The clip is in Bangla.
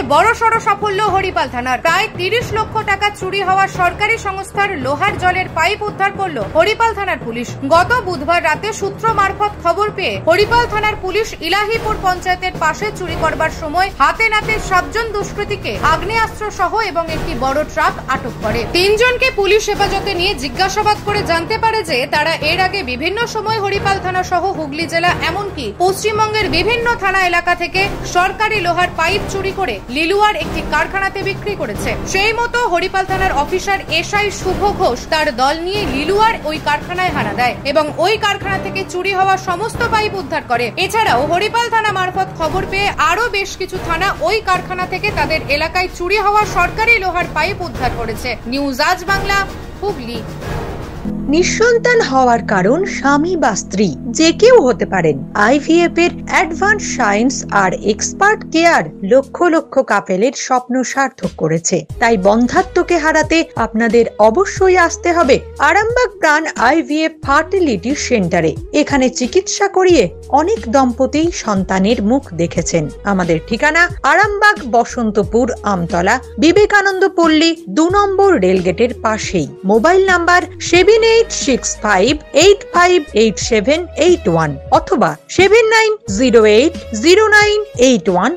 ফের বড়সড় সাফল্য হরিপাল থানার। প্রায় তিরিশ লক্ষ টাকা চুরি হওয়া সরকারি সংস্থার লোহার জলের পাইপ উদ্ধার করল হরিপাল থানার পুলিশ। গত বুধবার রাতে সূত্র মারফত খবর পেয়ে হরিপাল থানার পুলিশ ইলাহিপুর পঞ্চায়েতের পাশে চুরি করবার সময় হাতে নাতে সাতজন দুষ্কৃতীকে আগ্নেয়াস্ত্র সহ এবং একটি বড় ট্রাক আটক করে। তিনজনকে পুলিশ হেফাজতে নিয়ে জিজ্ঞাসাবাদ করে জানতে পারে যে তারা এর আগে বিভিন্ন সময় হরিপাল থানা সহ হুগলি জেলা, এমনকি পশ্চিমবঙ্গের বিভিন্ন থানা এলাকা থেকে সরকারি লোহার পাইপ চুরি করে লিলুয়ার একটি কারখানাতে বিক্রি করেছে। সেই মতো হরিপাল থানার অফিসার এসআই শুভ ঘোষ তার দল নিয়ে লিলুয়ার ওই কারখানায় হানা দেয় এবং ওই কারখানা থেকে চুরি হওয়া সমস্ত পাইপ উদ্ধার করে। এছাড়াও হরিপাল থানা মারফত খবর পেয়ে আরও বেশ কিছু থানা ওই কারখানা থেকে তাদের এলাকায় চুরি হওয়া সরকারি লোহার পাইপ উদ্ধার করেছে। নিউজ আজ বাংলা, হুগলি। নিঃসন্তান হওয়ার কারণ স্বামী বা স্ত্রী, যে কেউ হতে পারেন। আইভিএফ এর অ্যাডভান্স সায়েন্স আর এক্সপার্ট কেয়ার লক্ষ লক্ষ কাপেলের স্বপ্ন সার্থক করেছে। তাই বন্ধাত্মকে হারাতে আপনাদের অবশ্যই আসতে হবে আরামবাগ প্রাণ আইভিএফ ফার্টিলিটি সেন্টারে। এখানে চিকিৎসা করিয়ে অনেক দম্পতি সন্তানের মুখ দেখেছেন। আমাদের ঠিকানা আরামবাগ বসন্তপুর আমতলা, বিবেকানন্দ পল্লী দু নম্বর রেলগেটের পাশেই। Mobile number seven eight six five eight five eight seven eight one অথবা seven nine zero eight zero nine eight one